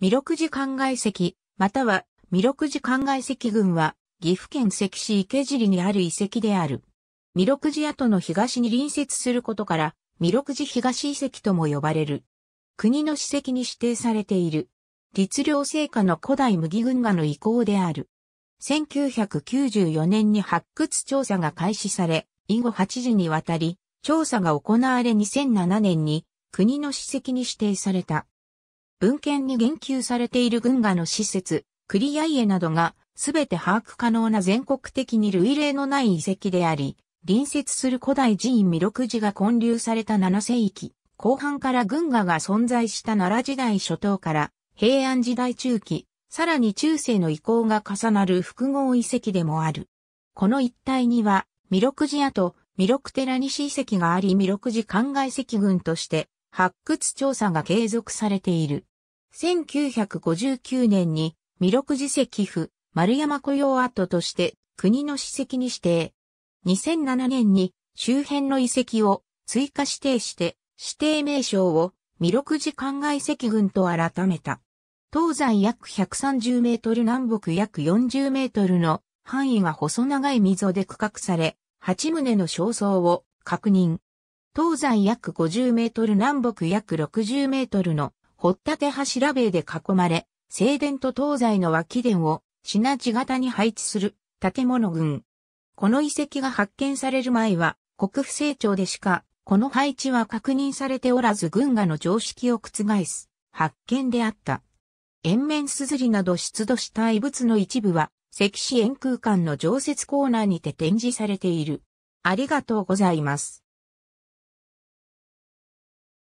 弥勒寺灌漑石、または弥勒寺灌漑石群は、岐阜県関市池尻にある遺跡である。弥勒寺跡の東に隣接することから、弥勒寺東遺跡とも呼ばれる。国の史跡に指定されている。律令成果の古代麦群河の遺構である。1994年に発掘調査が開始され、以後8時にわたり、調査が行われ2007年に国の史跡に指定された。文献に言及されている群河の施設、クリアイエなどが、すべて把握可能な全国的に類例のない遺跡であり、隣接する古代寺院弥勒寺が建立された7世紀、後半から群河が存在した奈良時代初頭から平安時代中期、さらに中世の遺構が重なる複合遺跡でもある。この一帯には、弥勒寺跡、弥勒寺西遺跡があり弥勒寺灌漑石群として発掘調査が継続されている。1959年に弥勒寺石府丸山古用跡として国の史跡に指定。2007年に周辺の遺跡を追加指定して指定名称を弥勒寺灌漑石群と改めた。東西約130メートル南北約40メートルの範囲が細長い溝で区画され、8棟の焦燥を確認。東西約50メートル南北約60メートルの掘立柱塀で囲まれ、正殿と東西の脇殿を品地型に配置する建物群。この遺跡が発見される前は国府成長でしかこの配置は確認されておらず群河の常識を覆す発見であった。円面すずりなど出土した遺物の一部は石市円空間の常設コーナーにて展示されている。ありがとうございます。